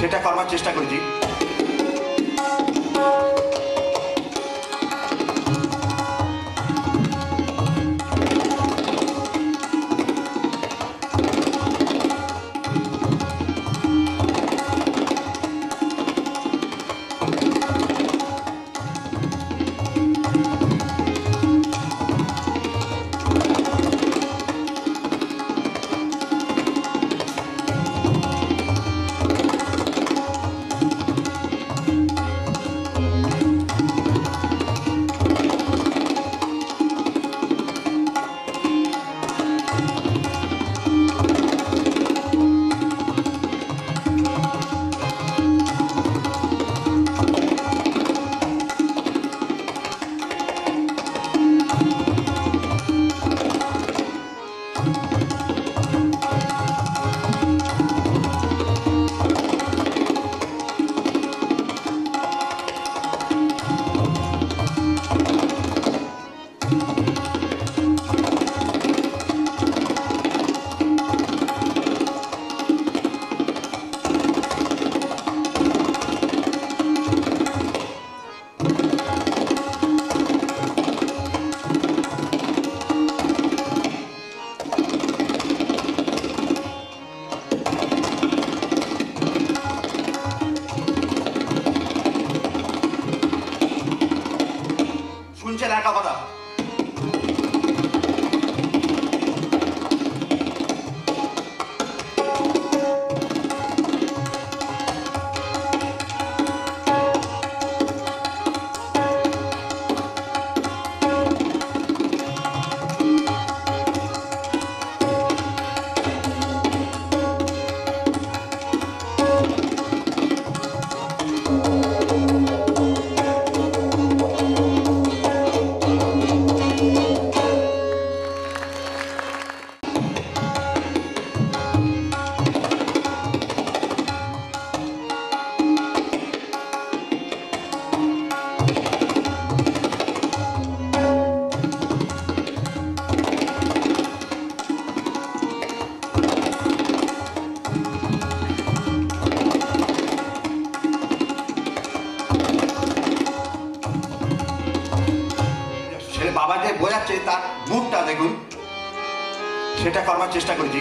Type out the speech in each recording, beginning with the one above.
সেটা করবার চেষ্টা করেছি। যে বোঝাচ্ছে তার মুখটা দেখুন। সেটা করবার চেষ্টা করেছি।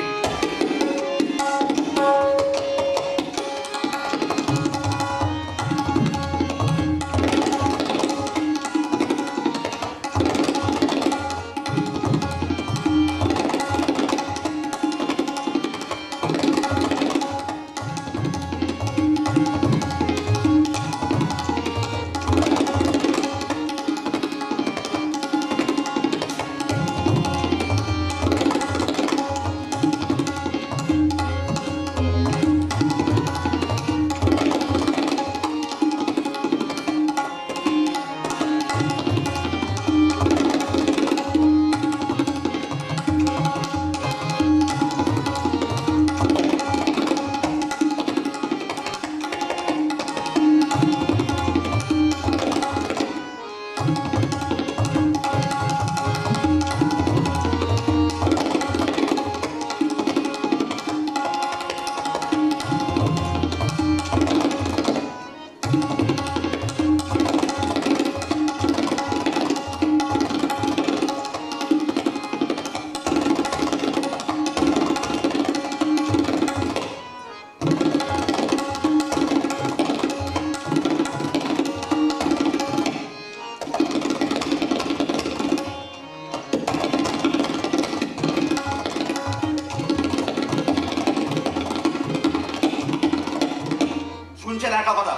একা কথা।